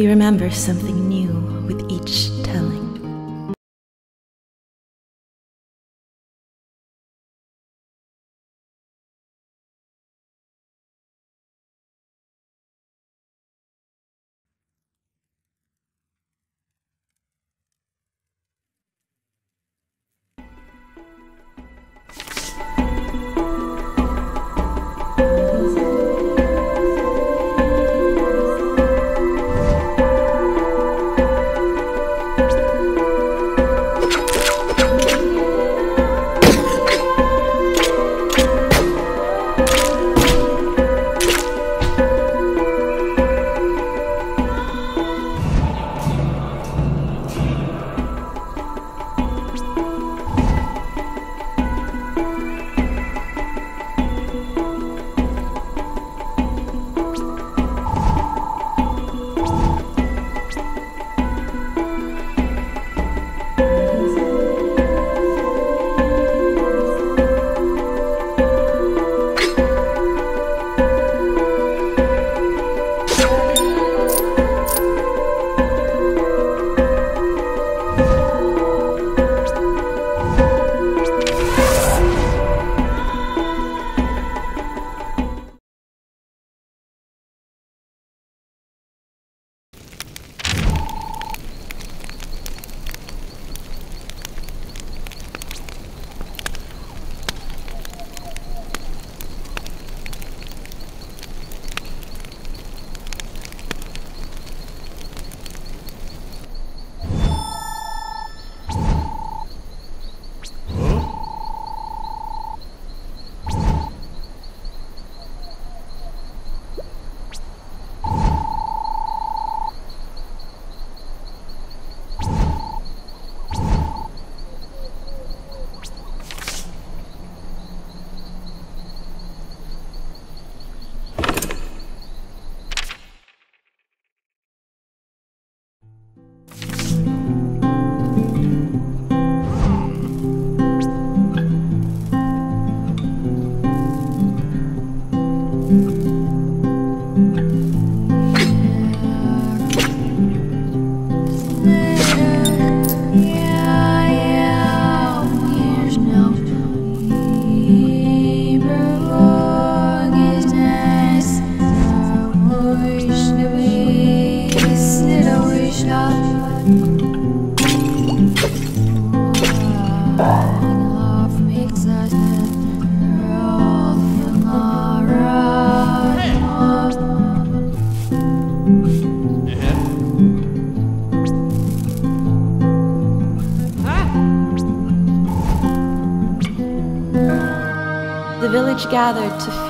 We remember something new gathered to feast.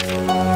Bye.